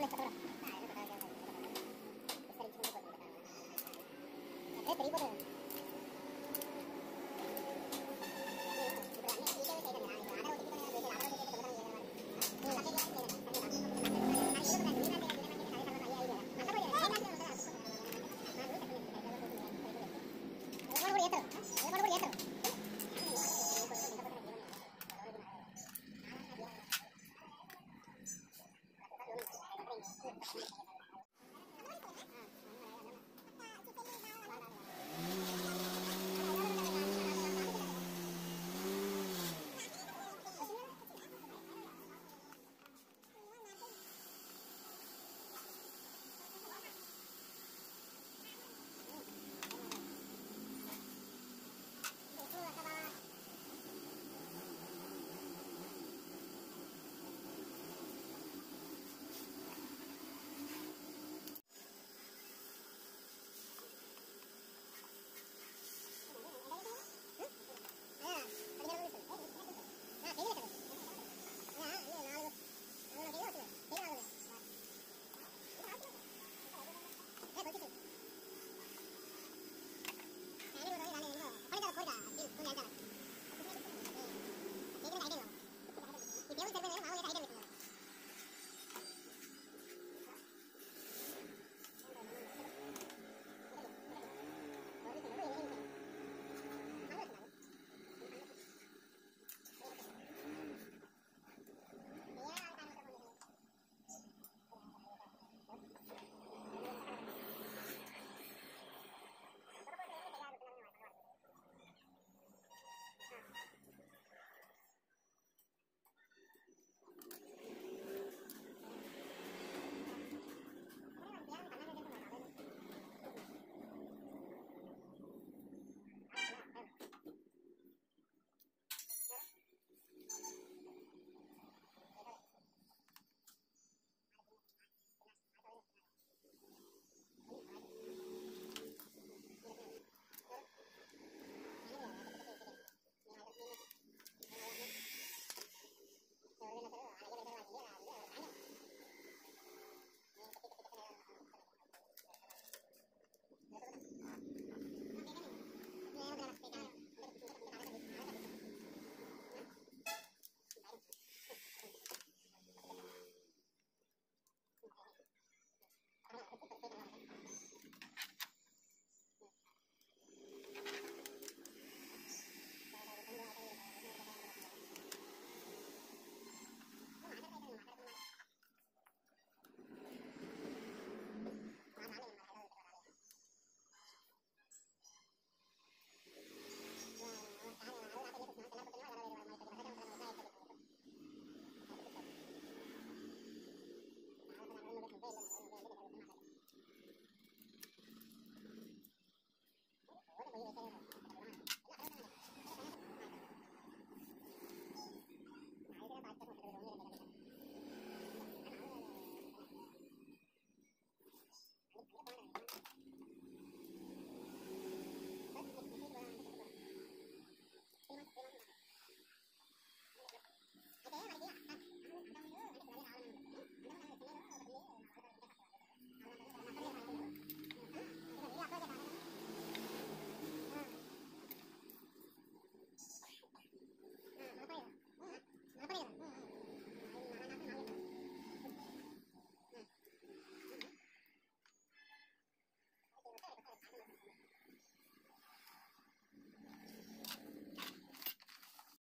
వెళ్ళిపోతుంది